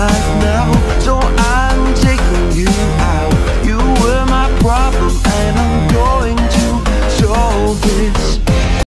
like